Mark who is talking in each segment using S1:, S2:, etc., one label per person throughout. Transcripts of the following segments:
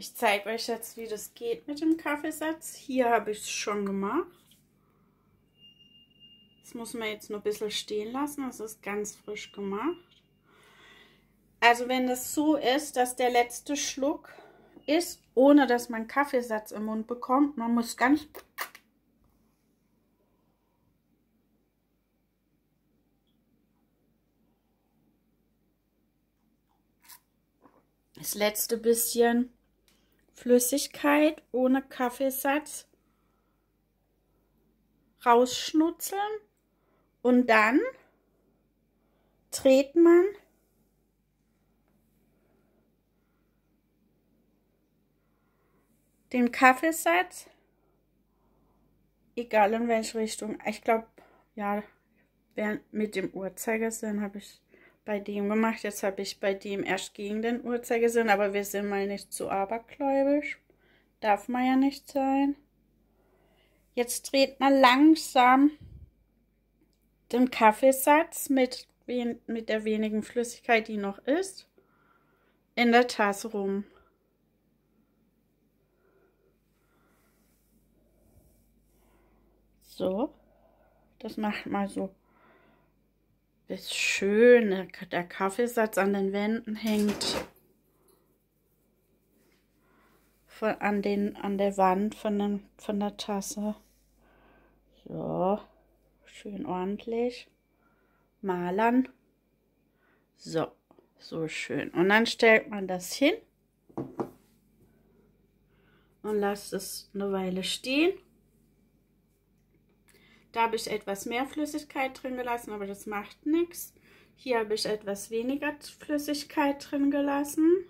S1: Ich zeige euch jetzt, wie das geht mit dem Kaffeesatz. Hier habe ich es schon gemacht. Das muss man jetzt nur ein bisschen stehen lassen. Das ist ganz frisch gemacht. Also wenn das so ist, dass der letzte Schluck ist, ohne dass man Kaffeesatz im Mund bekommt, man muss ganz das letzte bisschen Flüssigkeit ohne Kaffeesatz rausschnutzeln und dann dreht man den Kaffeesatz, egal in welche Richtung. Ich glaube, ja, mit dem Uhrzeigersinn habe ich bei dem gemacht. Jetzt habe ich bei dem erst gegen den Uhrzeigersinn, aber wir sind mal nicht zu abergläubisch. Darf man ja nicht sein. Jetzt dreht man langsam den Kaffeesatz mit, mit der wenigen Flüssigkeit, die noch ist, in der Tasse rum. So, das macht mal so ist schön. Der Kaffeesatz an den Wänden hängt von, an, den, an der Wand von, den, von der Tasse. So, schön ordentlich. Malern. So, so schön. Und dann stellt man das hin und lasst es eine Weile stehen. Da habe ich etwas mehr Flüssigkeit drin gelassen, aber das macht nichts. Hier habe ich etwas weniger Flüssigkeit drin gelassen.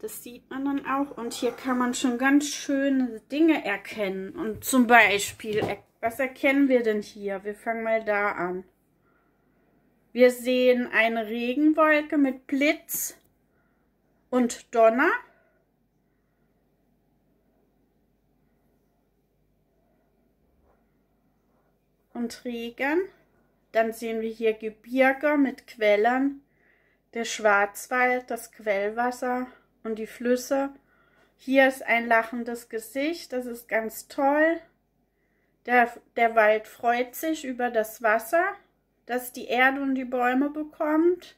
S1: Das sieht man dann auch. Und hier kann man schon ganz schöne Dinge erkennen. Und zum Beispiel, was erkennen wir denn hier? Wir fangen mal da an. Wir sehen eine Regenwolke mit Blitz und Donner. Und Regen. Dann sehen wir hier Gebirge mit Quellen, der Schwarzwald, das Quellwasser und die Flüsse. Hier ist ein lachendes Gesicht, das ist ganz toll. Der, der Wald freut sich über das Wasser, das die Erde und die Bäume bekommt.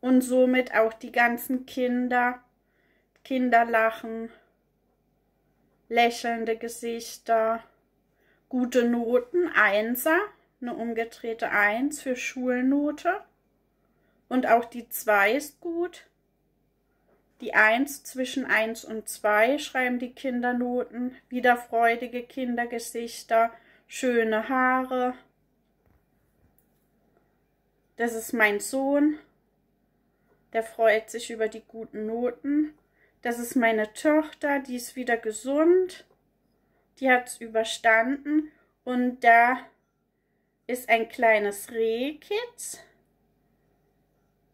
S1: Und somit auch die ganzen Kinder. Kinder lachen, lächelnde Gesichter gute Noten, Einser, eine umgedrehte Eins für Schulnote. Und auch die 2 ist gut. Die 1 zwischen 1 und 2 schreiben die Kindernoten. Wieder freudige Kindergesichter, schöne Haare. Das ist mein Sohn. Der freut sich über die guten Noten. Das ist meine Tochter, die ist wieder gesund die hat es überstanden und da ist ein kleines Rehkitz.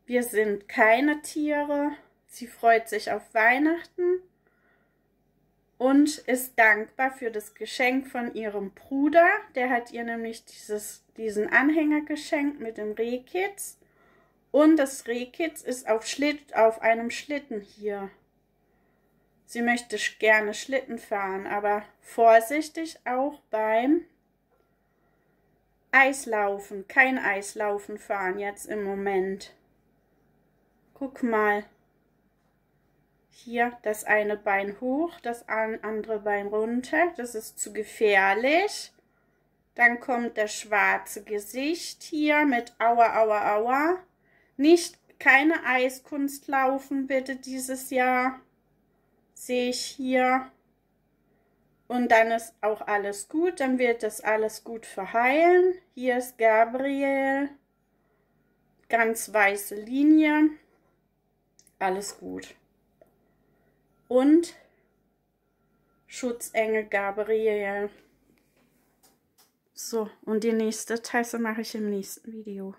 S1: Wir sind keine Tiere. Sie freut sich auf Weihnachten und ist dankbar für das Geschenk von ihrem Bruder. Der hat ihr nämlich dieses, diesen Anhänger geschenkt mit dem Rehkitz. Und das Rehkitz ist auf, Schlitt, auf einem Schlitten hier. Sie möchte gerne Schlitten fahren, aber vorsichtig auch beim Eislaufen. Kein Eislaufen fahren jetzt im Moment. Guck mal. Hier das eine Bein hoch, das andere Bein runter. Das ist zu gefährlich. Dann kommt das schwarze Gesicht hier mit Aua, Aua, Aua. Nicht keine Eiskunst laufen bitte dieses Jahr sehe ich hier. Und dann ist auch alles gut, dann wird das alles gut verheilen. Hier ist Gabriel, ganz weiße Linie, alles gut. Und Schutzengel Gabriel. So, und die nächste Tasse mache ich im nächsten Video.